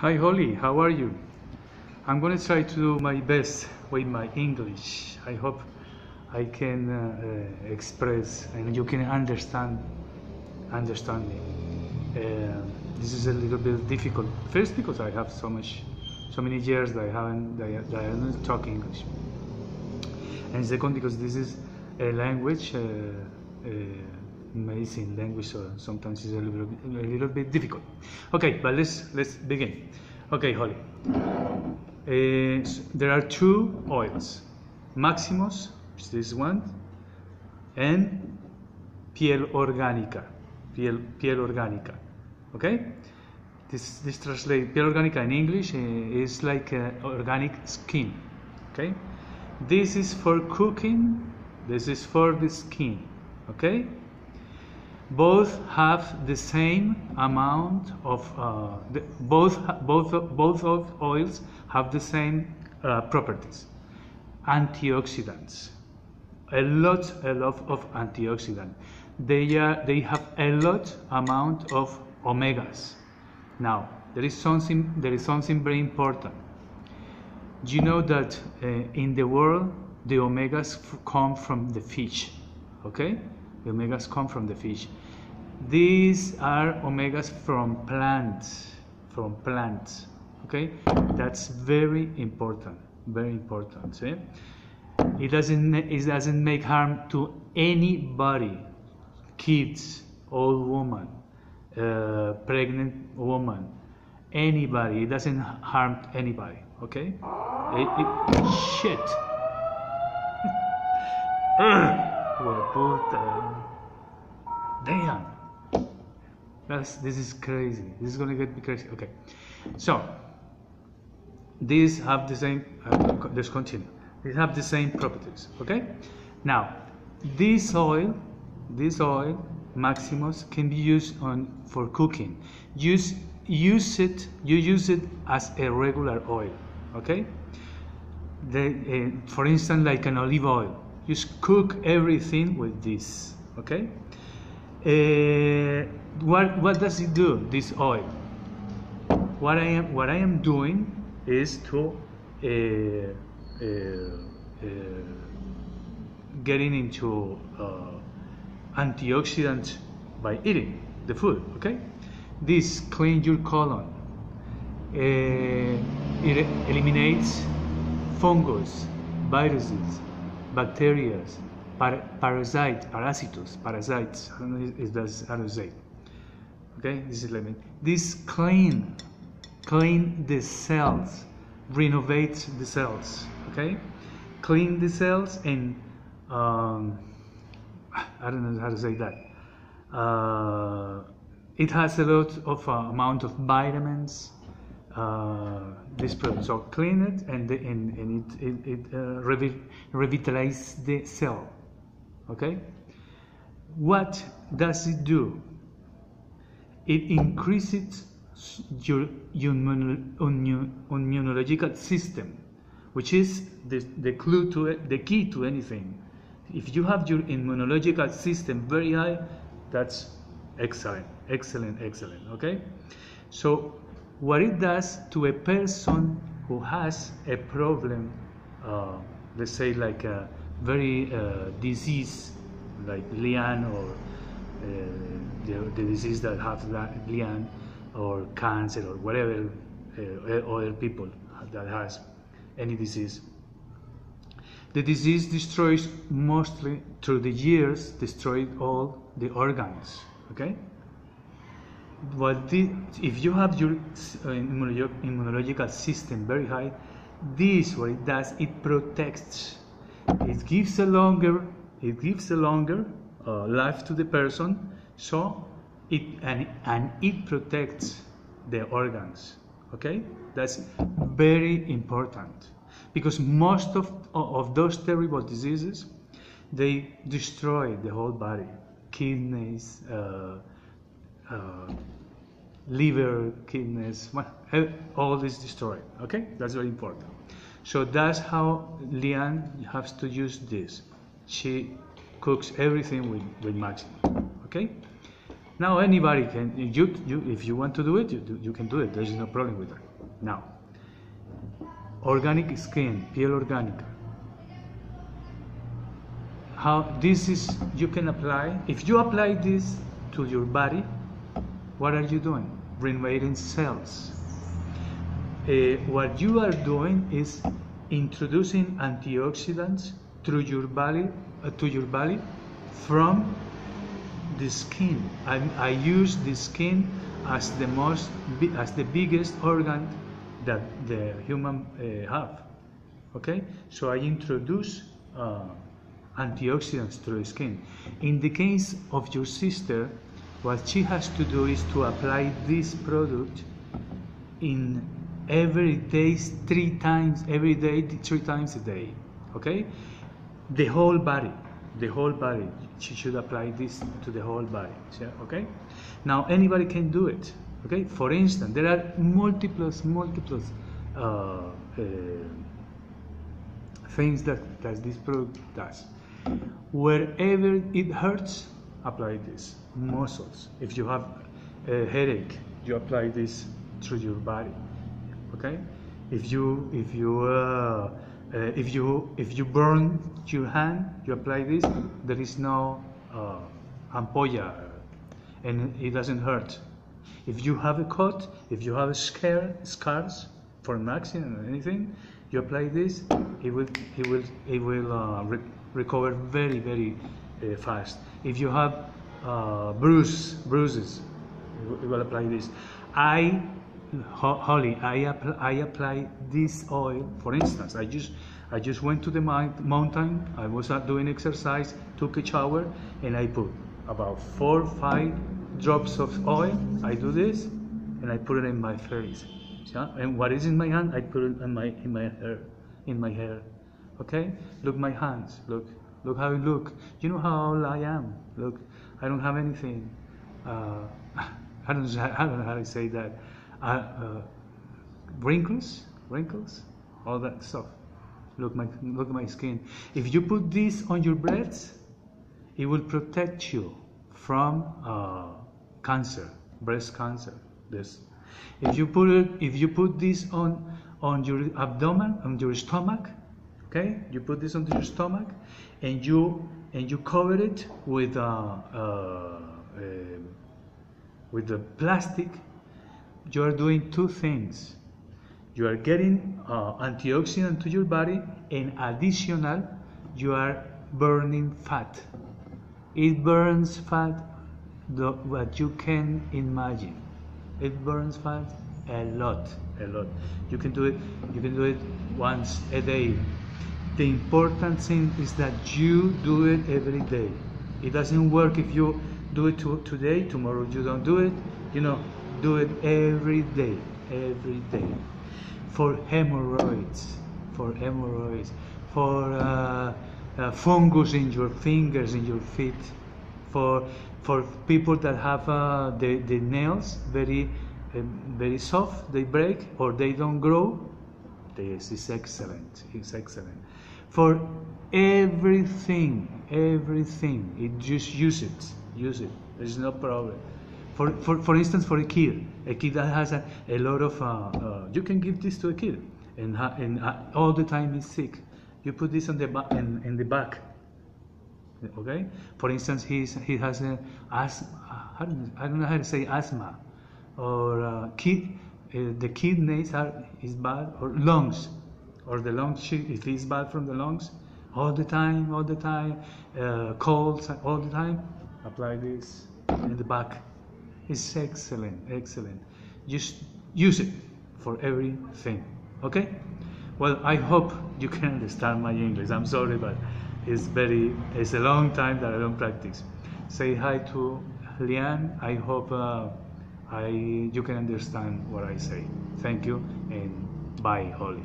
Hi Holly, how are you? I'm going to try to do my best with my English. I hope I can uh, uh, express and you can understand understand me. Uh, this is a little bit difficult. First, because I have so much, so many years that I haven't that I, don't talk English, and second, because this is a language. Uh, amazing language so sometimes it's a little, bit, a little bit difficult. Okay but let's let's begin. Okay holly. Uh, so there are two oils maximos which is this one and piel orgánica piel, piel orgánica okay? This this translate piel orgánica in english uh, is like uh, organic skin okay? This is for cooking this is for the skin okay both have the same amount of uh, the, both both both of oils have the same uh, properties. Antioxidants. A lot a lot of antioxidant they are they have a lot amount of omegas. Now there is something there is something very important. You know that uh, in the world the omegas come from the fish okay the omegas come from the fish. These are omegas from plants, from plants. Okay, that's very important, very important. See? It doesn't it doesn't make harm to anybody, kids, old woman, uh, pregnant woman, anybody. It doesn't harm anybody. Okay, it, it, shit. puta. Damn. That's, this is crazy. This is gonna get me crazy. Okay. So, these have the same, uh, let's continue. These have the same properties. Okay. Now, this oil, this oil, Maximos, can be used on for cooking. Use use it. You use it as a regular oil. Okay. The, uh, for instance, like an olive oil just cook everything with this okay? Uh, what what does it do this oil? What I am what I am doing is to uh, uh, uh getting into uh, antioxidants by eating the food okay? This cleans your colon. Uh, it eliminates fungus viruses bacteria, par parasites, parasitos, parasites. I don't know if how to say. Okay, this is lemon. This clean, clean the cells, renovate the cells. Okay, clean the cells and um, I don't know how to say that. Uh, it has a lot of uh, amount of vitamins, uh, this product. So clean it and, and, and it, it, it uh, revi revitalizes the cell. Okay? What does it do? It increases your immunological system, which is the, the clue to it, the key to anything. If you have your immunological system very high, that's excellent, excellent, excellent. Okay? So what it does to a person who has a problem, uh, let's say like a very uh, disease like Lian or uh, the, the, disease that have Lian or cancer or whatever uh, other people that has any disease. The disease destroys mostly through the years, destroyed all the organs. Okay, what the, if you have your uh, immunological system very high, this what it does, it protects. It gives a longer, it gives a longer uh, life to the person. So it and and it protects the organs. Okay, that's very important because most of of those terrible diseases they destroy the whole body, kidneys. Uh, uh, liver, kidneys, all this destroyed. Okay, that's very important. So that's how Lian has to use this. She cooks everything with, with maximos. Okay, Now anybody can, you, you, if you want to do it, you, you can do it. There's no problem with that. Now, organic skin, piel orgánica. How this is, you can apply, if you apply this to your body, what are you doing? Renovating cells. Uh, what you are doing is introducing antioxidants through your body, uh, to your body from the skin. I, I use the skin as the most, as the biggest organ that the human uh, have. Okay, so I introduce uh, antioxidants through the skin. In the case of your sister, what she has to do is to apply this product in every day, three times every day, three times a day. Okay, the whole body the whole body. She should apply this to the whole body. Okay. Now anybody can do it. Okay. For instance, there are multiples multiples uh, uh, things that, that this product does. Wherever it hurts, apply this. Muscles. If you have a headache, you apply this through your body. Okay. If you if you uh, uh, if you if you burn your hand, you apply this. There is no uh, ampolla, and it doesn't hurt. If you have a cut, if you have a scare, scars from an accident or anything, you apply this. It will it will it will uh, re recover very very uh, fast. If you have uh, bruise bruises, it will apply this. I Holly, I, apply, I apply this oil, for instance, I just, I just went to the mountain, I was doing exercise, took a shower, and I put about four, five drops of oil. I do this, and I put it in my face. Yeah? And what is in my hand, I put it in my, in my hair, in my hair. Okay? Look my hands, look, look how you look. You know how old I am? Look, I don't have anything. Uh, I don't, I don't know how to say that uh, uh, wrinkles, wrinkles, all that stuff. Look my look at my skin. If you put this on your breasts, it will protect you from uh, cancer, breast cancer. This. If you put it, if you put this on on your abdomen, on your stomach, okay, you put this on your stomach, and you and you cover it with uh, uh, uh with the plastic you are doing two things. You are getting uh, antioxidant to your body, and additional, you are burning fat. It burns fat the, what you can imagine. It burns fat a lot, a lot. You can do it. You can do it once a day. The important thing is that you do it every day. It doesn't work if you do it to, today, tomorrow you don't do it. You know, do it every day, every day. For hemorrhoids, for hemorrhoids, for uh, uh, fungus in your fingers, in your feet, for for people that have uh, the, the nails very um, very soft, they break or they don't grow. This is excellent. It's excellent. For everything, everything, it just use it, use it. There's no problem. For, for, for instance, for a kid, a kid that has a, a lot of, uh, uh, you can give this to a kid, and, and uh, all the time he's sick. You put this on the back, in, in the back, okay? For instance, he's, he has a asthma, I don't, I don't know how to say asthma, or uh, kid, uh, the kidneys are is bad, or lungs, or the lungs, if he's bad from the lungs, all the time, all the time, uh, colds all the time, apply this in the back. It's excellent, excellent. Just use it for everything. Okay? Well, I hope you can understand my English. I'm sorry, but it's very, it's a long time that I don't practice. Say hi to Lian. I hope uh, I, you can understand what I say. Thank you and bye, Holly.